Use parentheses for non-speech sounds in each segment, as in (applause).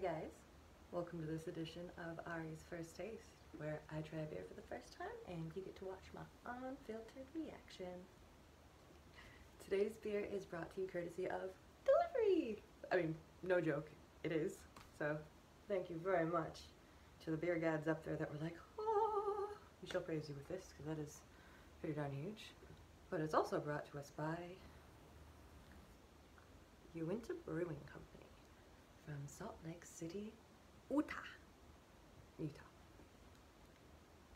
Hey guys, welcome to this edition of Arri's First Taste, where I try a beer for the first time and you get to watch my unfiltered reaction. Today's beer is brought to you courtesy of Delivery! I mean, no joke, it is. So, thank you very much to the beer gads up there that were like, oh, we shall praise you with this, because that is pretty darn huge. But it's also brought to us by Uinta Brewing Company from Salt Lake City, Utah. Utah.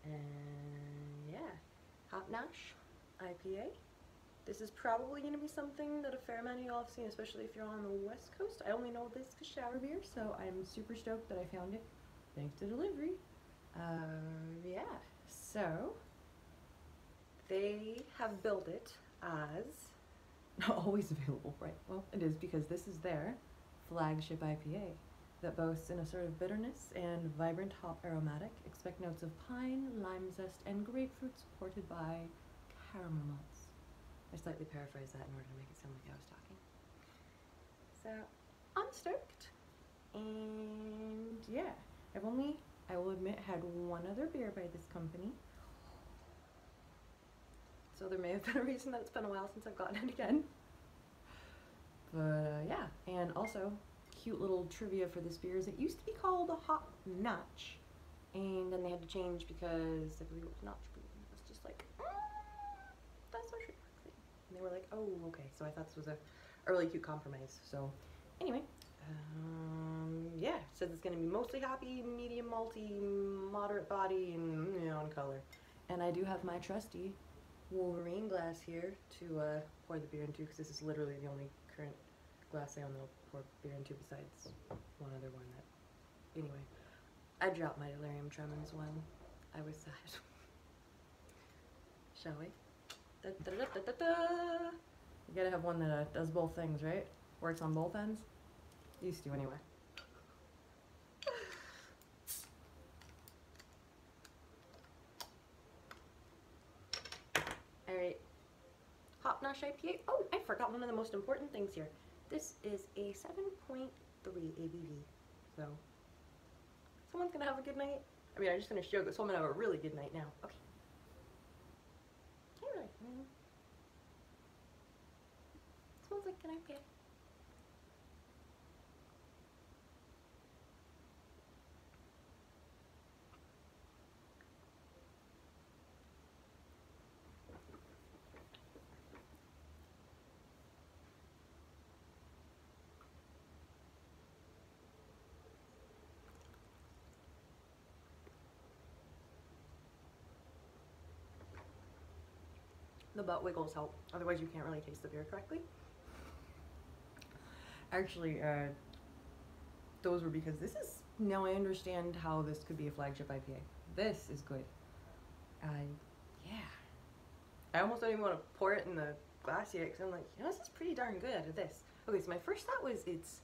And yeah, Hop Nosh IPA. This is probably going to be something that a fair amount of y'all have seen, especially if you're on the West Coast. I only know this because shower beer, so I'm super stoked that I found it thanks to delivery. Uh, yeah, so they have built it as (laughs) not always available, right? Well, it is because this is their flagship IPA that boasts in a sort of bitterness and vibrant hop aromatic. Expect notes of pine, lime zest, and grapefruit supported by caramel malts. I slightly paraphrased that in order to make it sound like I was talking. So I'm stoked. And yeah, I've only, I will admit, had one other beer by this company. So there may have been a reason that it's been a while since I've gotten it again. But uh, yeah, and also cute little trivia for this beer is it used to be called a hop notch, and then they had to change because I believe it was notch brewing. It was just like, mm, that's our trademark thing. And they were like, oh, okay. So I thought this was a, a really cute compromise. So anyway, um, yeah, says it's going to be mostly hoppy, medium malty, moderate body, and know, color. And I do have my trusty Wolverine glass here to uh, pour the beer into because this is literally the only current glass that'll pour beer into besides one other one that, anyway. I dropped my delirium tremens when I was sad. (laughs) Shall we? Da, da, da. You gotta have one that uh, does both things, right? Works on both ends? Used to anyway. IPA. Oh, I forgot one of the most important things here. This is a 7.3 ABV. So, someone's gonna have a good night. I mean, I'm just finished yoga, so I'm gonna have a really good night now. Okay. Smells like an IPA. The butt wiggles help, otherwise you can't really taste the beer correctly. Actually, uh, those were because this is, now I understand how this could be a flagship IPA. This is good. Uh, yeah. I almost don't even want to pour it in the glass yet because I'm like, you know, this is pretty darn good out of this. Okay, so my first thought was it's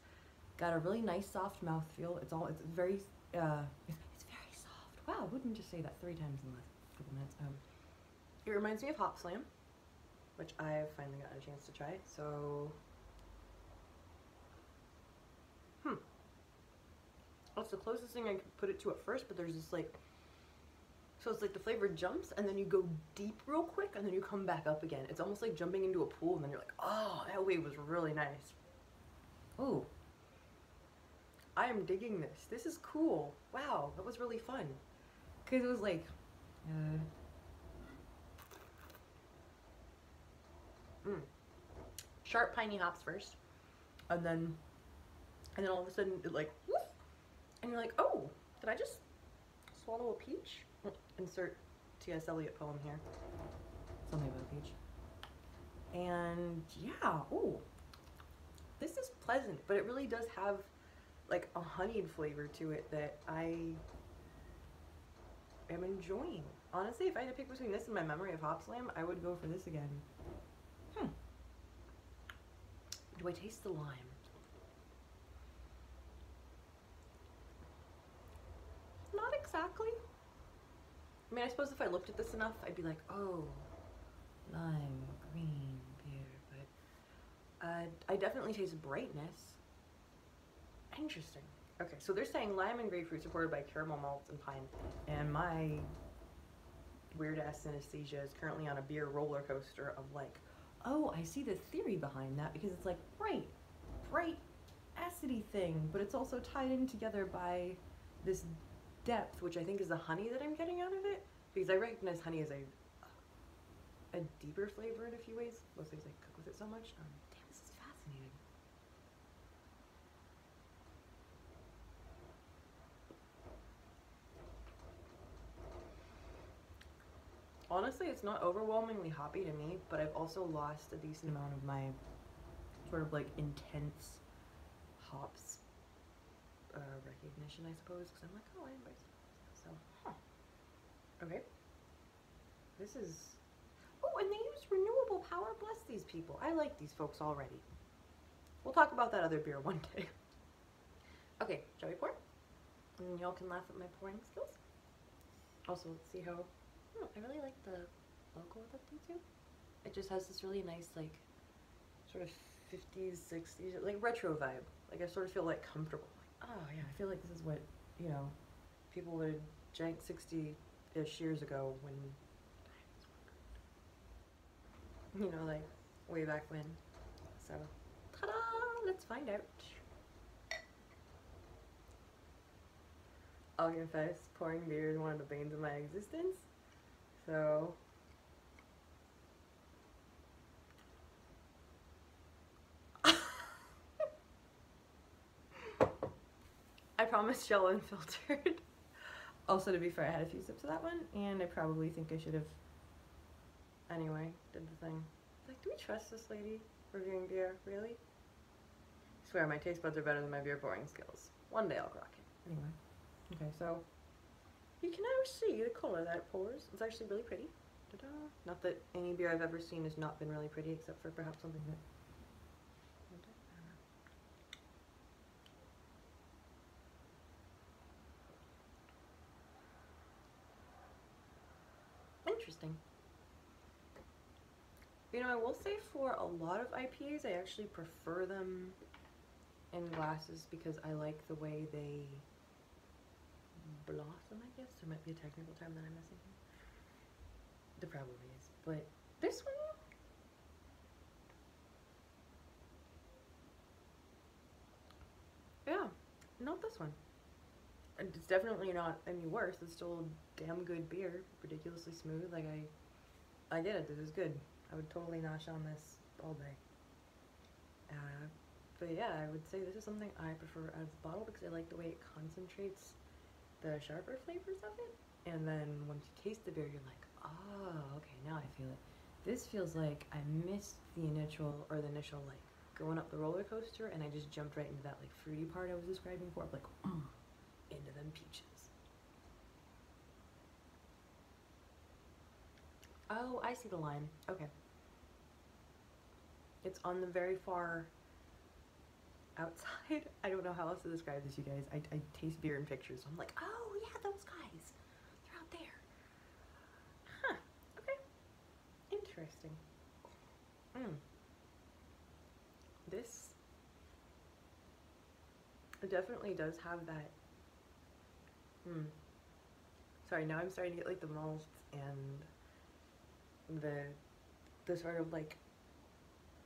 got a really nice soft mouth feel. It's all, it's very, uh, it's, it's very soft. Wow, I wouldn't just say that three times in the last couple minutes. Um, it reminds me of Hop Slam which I've finally gotten a chance to try. So, hmm. That's the closest thing I could put it to at first, but there's this like, so it's like the flavor jumps and then you go deep real quick and then you come back up again. It's almost like jumping into a pool and then you're like, oh, that wave was really nice. Ooh. I am digging this. This is cool. Wow, that was really fun. Because it was like, uh, Mm. Sharp piney hops first, and then, and then all of a sudden it like, woof, and you're like, oh, did I just swallow a peach? Insert T.S. Eliot poem here. Something about a peach. And yeah, oh, this is pleasant, but it really does have like a honeyed flavor to it that I am enjoying. Honestly, if I had to pick between this and my memory of Hop Slam, I would go for this again. Do I taste the lime? Not exactly. I mean, I suppose if I looked at this enough, I'd be like, oh, lime, green beer, but uh, I definitely taste brightness. Interesting. Okay, so they're saying lime and grapefruit supported by caramel malts and pine. And my weird ass synesthesia is currently on a beer roller coaster of like, oh, I see the theory behind that because it's like bright, bright, acidy thing, but it's also tied in together by this depth, which I think is the honey that I'm getting out of it. Because I recognize honey as a a deeper flavor in a few ways, mostly because I cook with it so much. Um, damn, this is fascinating. Honestly, it's not overwhelmingly hoppy to me, but I've also lost a decent amount of my sort of like intense hops uh, recognition, I suppose, because I'm like, oh, I am So, huh. Okay. This is. Oh, and they use renewable power. Bless these people. I like these folks already. We'll talk about that other beer (laughs) one day. Okay, shall we pour? And y'all can laugh at my pouring skills. Also, let's see how I, I really like the logo of the thing too. It just has this really nice like sort of 50s, 60s, like retro vibe. Like I sort of feel like comfortable. Like, oh yeah, I feel like this is what, you know, people would drank 60-ish years ago when (laughs) you know, like way back when. So, ta-da! Let's find out. I'll confess, pouring beer is one of the banes of my existence. So (laughs) I promised y'all unfiltered. (laughs) also, to be fair, I had a few sips of that one, and I probably think I should have, anyway, did the thing. Like, do we trust this lady reviewing beer? Really? I swear, my taste buds are better than my beer pouring skills. One day I'll clock it. Anyway. Okay, so you can now see the color that it pours. It's actually really pretty. Not that any beer I've ever seen has not been really pretty, except for perhaps something that. Interesting. You know, I will say for a lot of IPAs, I actually prefer them in glasses because I like the way they blossom, I guess. There might be a technical term that I'm missing. There probably is. But this one, yeah, not this one. And it's definitely not any worse. It's still a damn good beer, ridiculously smooth. Like I, I get it. This is good. I would totally nosh on this all day. Uh, but yeah, I would say this is something I prefer out of the bottle because I like the way it concentrates the sharper flavors of it. And then once you taste the beer, you're like, oh, okay, now I feel it. This feels like I missed the initial, or the initial, like, going up the roller coaster, and I just jumped right into that, like, fruity part I was describing for, like, mm, (clears throat) into them peaches. Oh, I see the line. Okay. It's on the very far outside. (laughs) I don't know how else to describe this, you guys. I, I taste beer in pictures. So I'm like, oh yeah, those guys. They're out there. Huh. Okay. Interesting. Mm. This it definitely does have that. Hmm. Sorry, now I'm starting to get like the malts and the the sort of like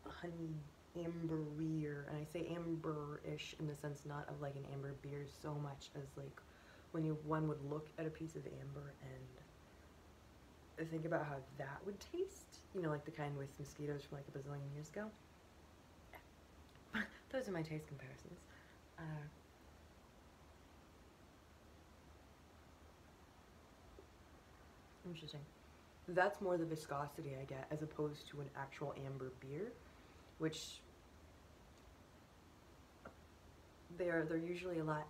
honey amber-ier, and I say amber-ish in the sense not of like an amber beer so much as like when you one would look at a piece of amber and think about how that would taste. You know, like the kind with mosquitoes from like a bazillion years ago. (laughs) Those are my taste comparisons. Uh, interesting. That's more the viscosity I get as opposed to an actual amber beer which they're they're usually a lot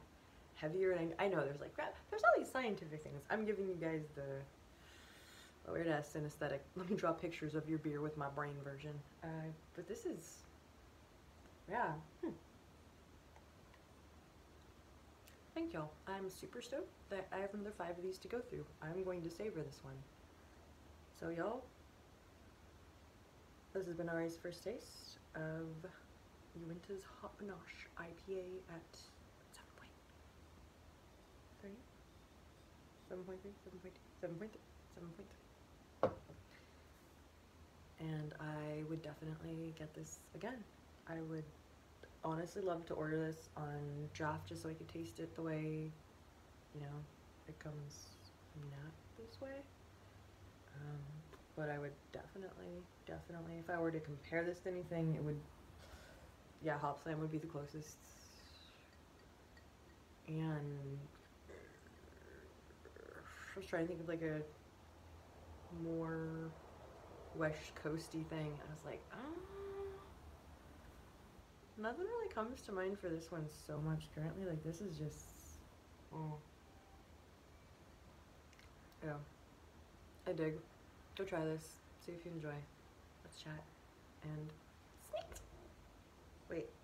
heavier. And I, I know there's like there's all these scientific things. I'm giving you guys the weird ass synesthetic. Let me draw pictures of your beer with my brain version. Uh, but this is yeah. Hmm. Thank y'all. I'm super stoked that I have another five of these to go through. I'm going to savor this one. So y'all, this has been Arri's first taste of Uinta's Hop Nosh IPA at 7.3, 7.3, 7.3, 7.3. And I would definitely get this again. I would honestly love to order this on draft just so I could taste it the way, you know, it comes not this way. Um, but I would definitely, definitely, if I were to compare this to anything, it would, yeah, Hop Slam would be the closest. And I was trying to think of like a more West Coasty thing. I was like, ah. Nothing really comes to mind for this one so much currently. Like this is just, oh, yeah. I dig. Go try this. See if you enjoy. Let's chat. And sneak. Wait.